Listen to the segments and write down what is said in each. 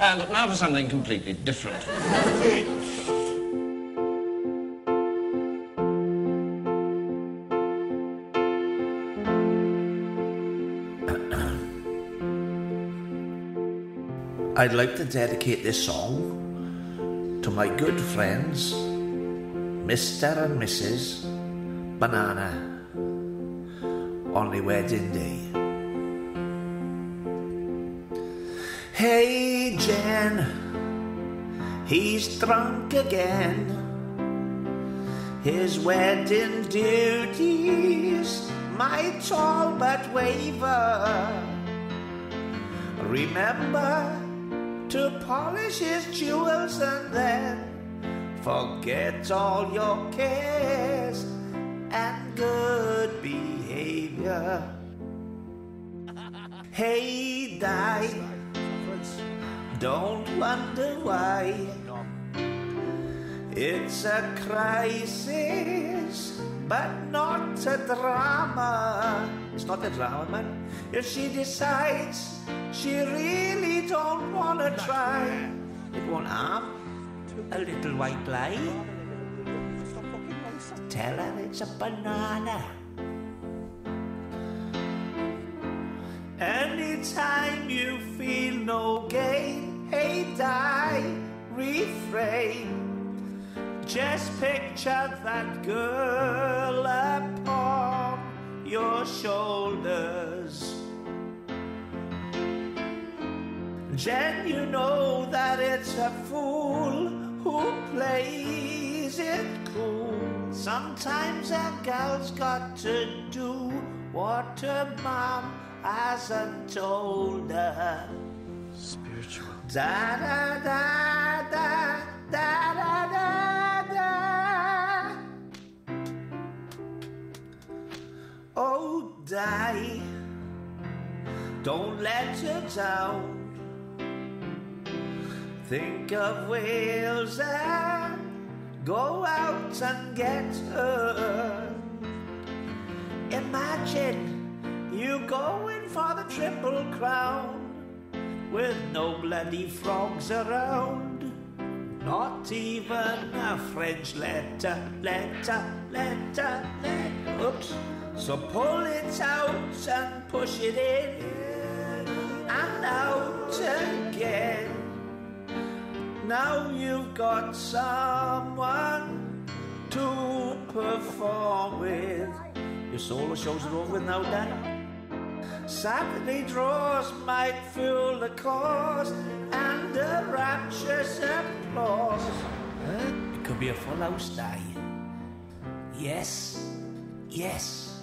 Ah, and now for something completely different. I'd like to dedicate this song to my good friends, Mr. and Mrs. Banana, on their wedding day. Hey, Jen, he's drunk again. His wedding duties, might tall but waver. Remember to polish his jewels and then forget all your cares and good behavior. Hey, don't wonder why. It's a crisis, but not a drama. It's not a drama, man. If she decides she really don't wanna try, it won't harm. A little white lie. Tell her it's a banana. Anytime you feel no gain, hey, Dai, refrain. Just picture that girl upon your shoulders. Jen, you know that it's a fool who plays it cool. Sometimes a girl's got to do what her mom hasn't told her. Spiritual. Da da da da da da da da. Oh, Dai. Don't let her down. Think of Wales and go out and get her. Imagine you going for the triple crown with no bloody frogs around. Not even a French letter, letter, letter, letter. Oops. So pull it out and push it in and out again. Now you've got someone to perform with. Your solo shows are over now, Dan. Saturday draws might fuel the cause and a rapturous applause. Huh? It could be a full house day. Yes, yes.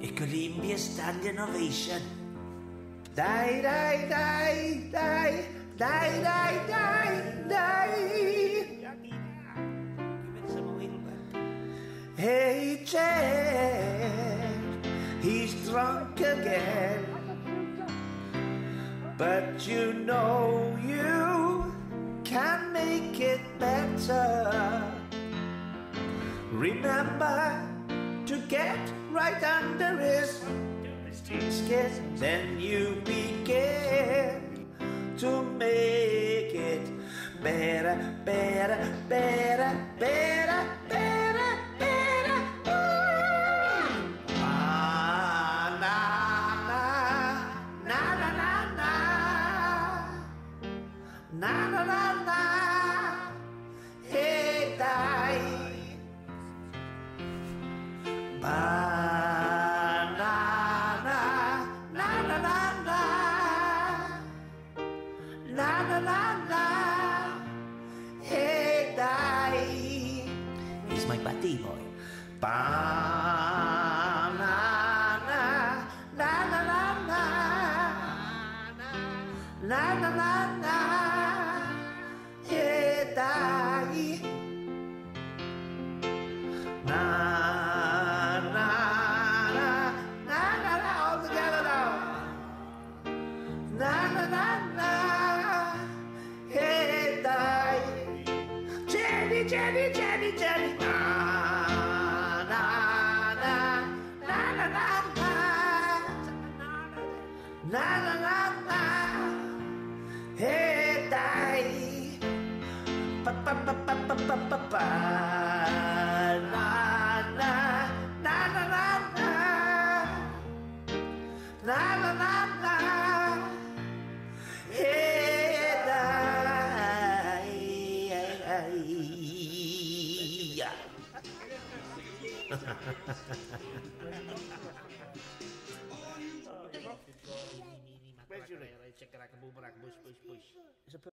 It could even be a standing ovation. Die, die, die, die, die, die, drunk again. But you know you can make it better. Remember to get right under his skin, then you begin to make it better, better, better, better, better, na na na na, jelly, jelly, na, na, na, na, na, na, na, na, na, na, hey, Dai, pa, pa, pa, pa, pa, pa, pa, pa, na, na, na, na, na, na, na, na, na, Where's your ring? Check it out, move it.